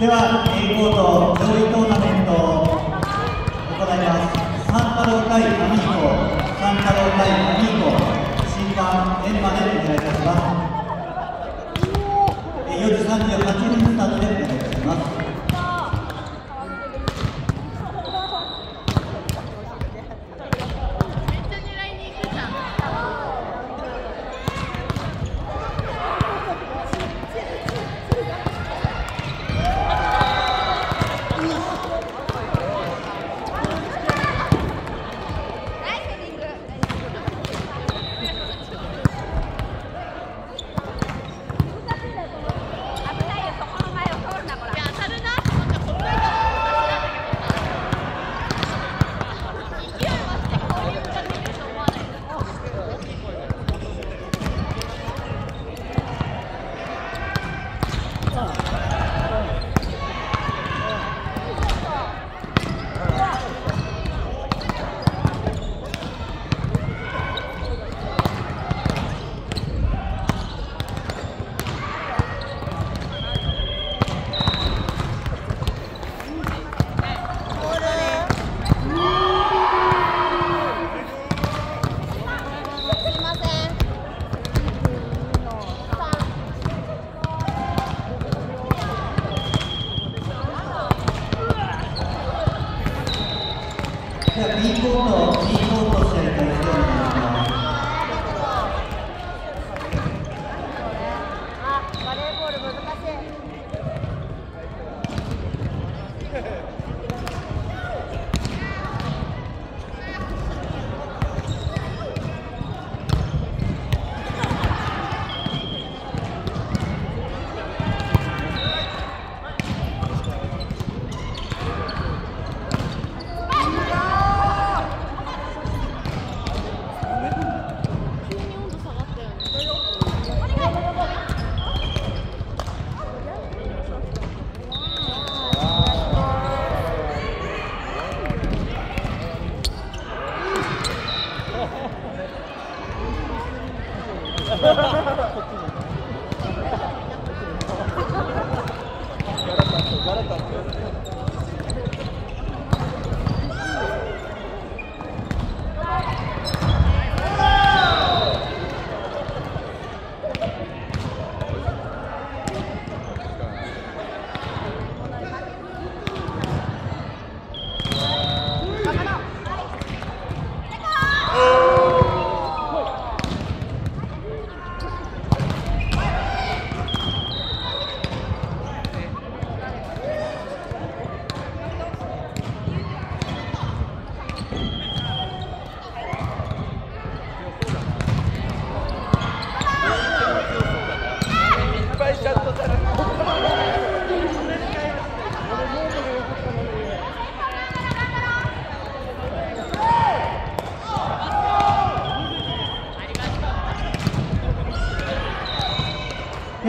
对吧？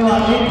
对？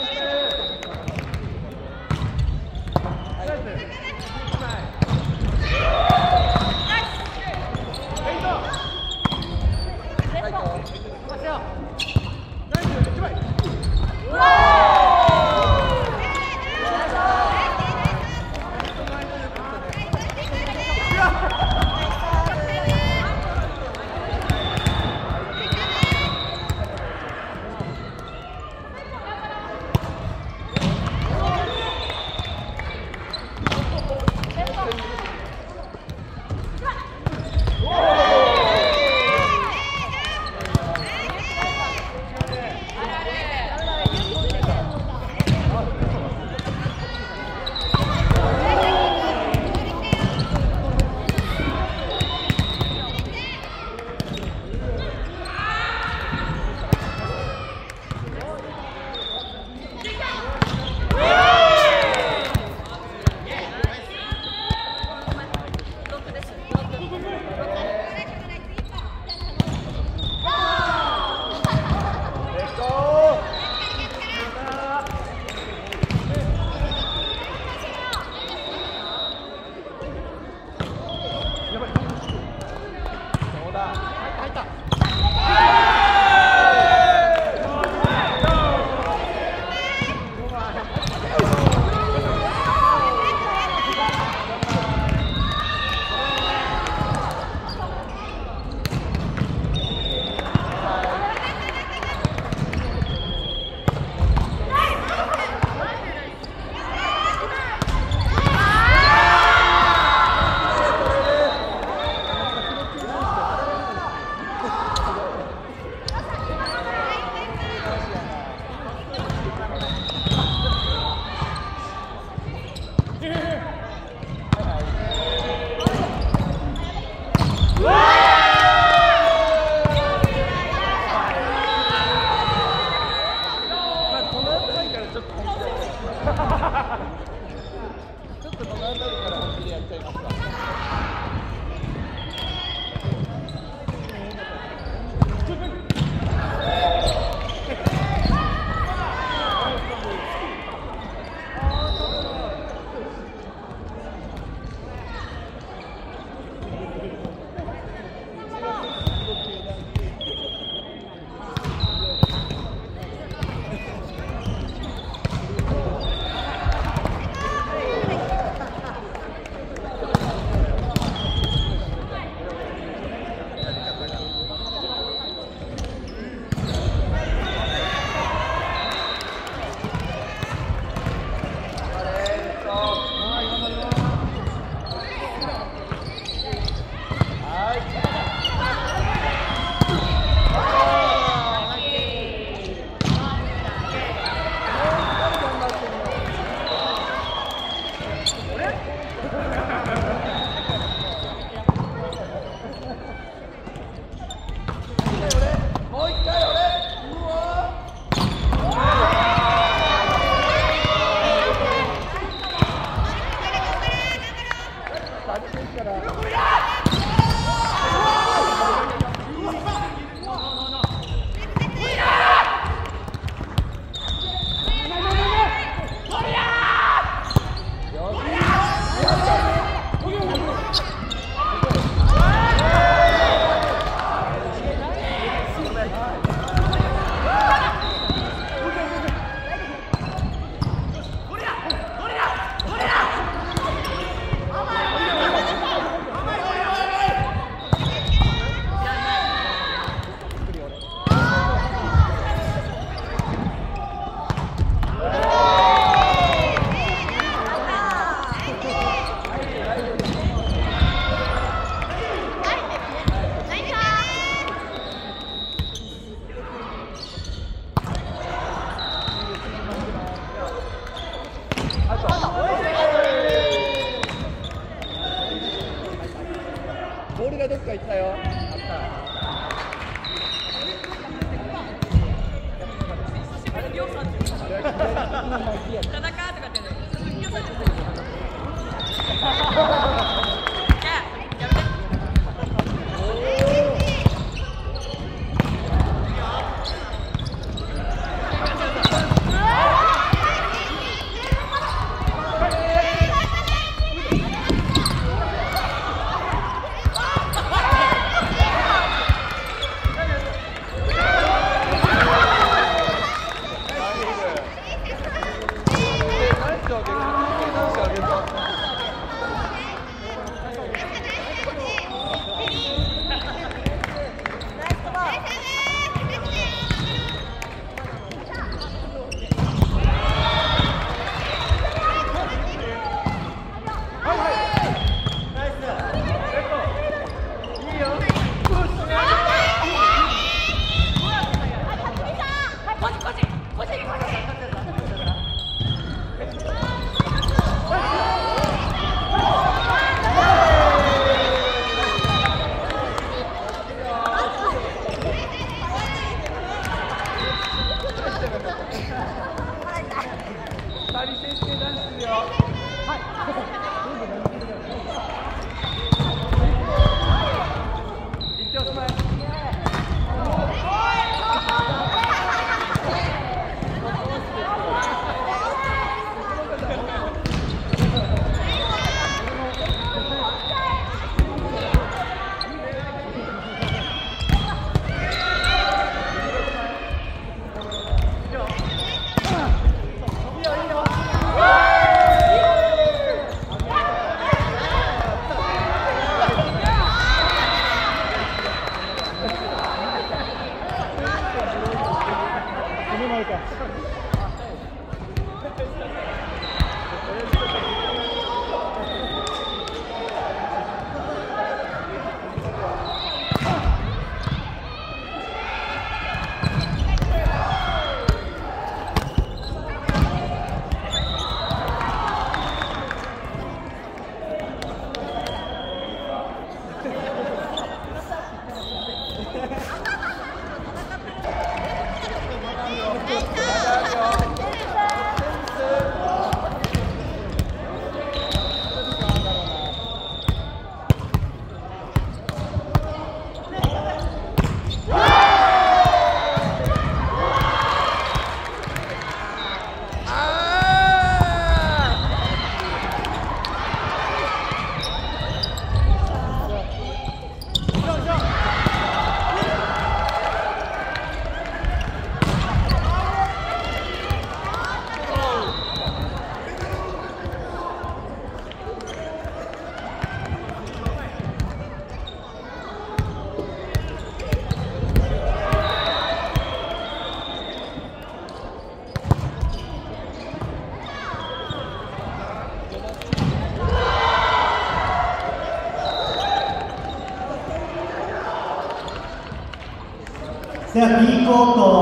Di 洞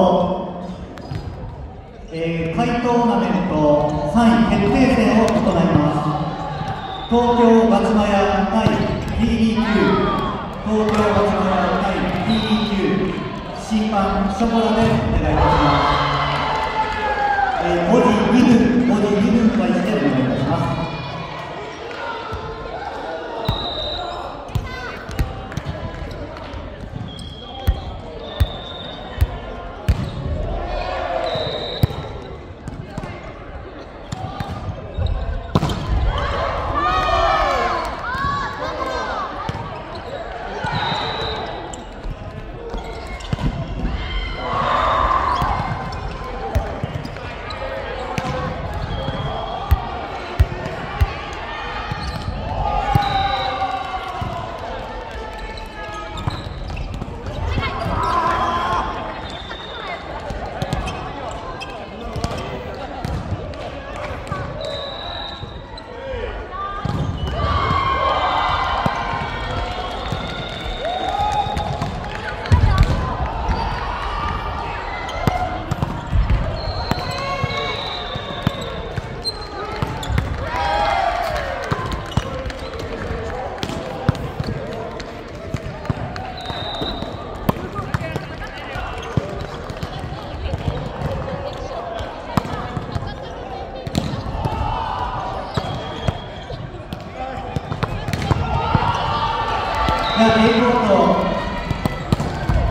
が A コート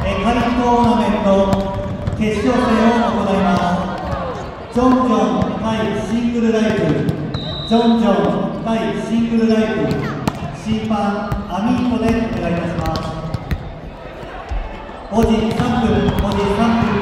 え下位トーナメント決勝戦を行います。ジョンジョン対シングルライフジョンジョン対シングルライフ審判アミートでお願いいたします。5時3分5時3分。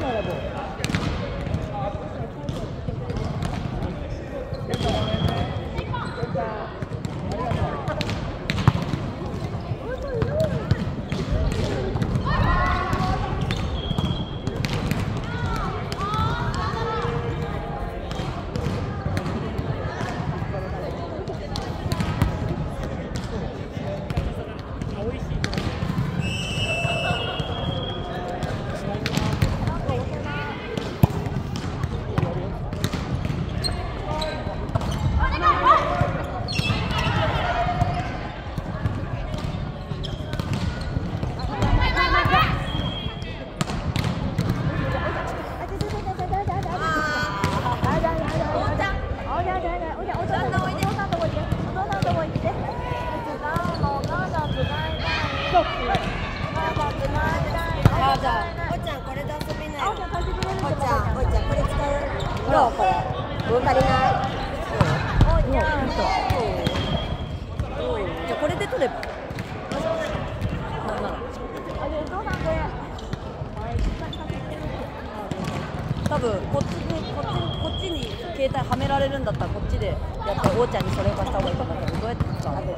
ならば。こっちにこっちこっちに携帯はめられるんだったらこっちでやっておーちゃんにそれを貸した方がいいと思うけどうやって使うの？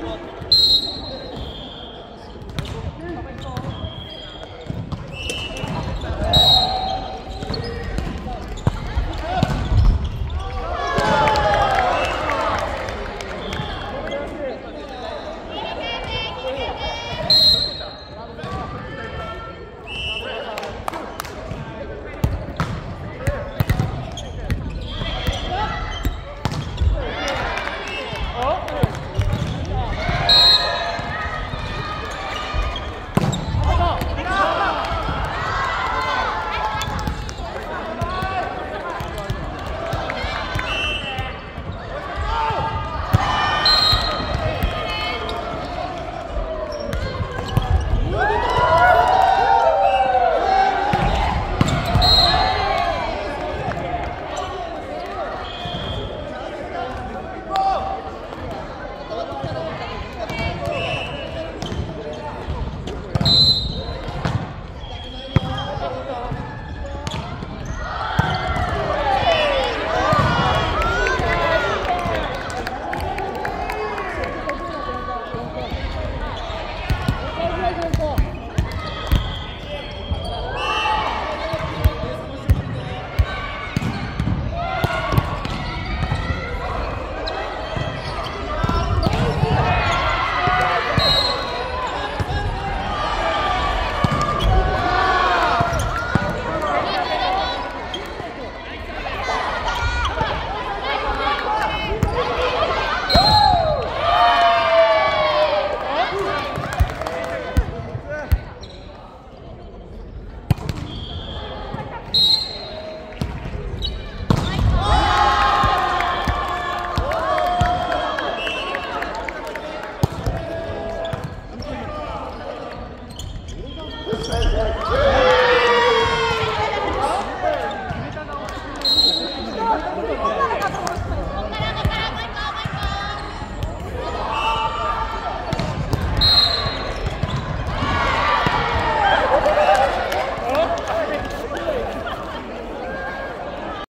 Come on.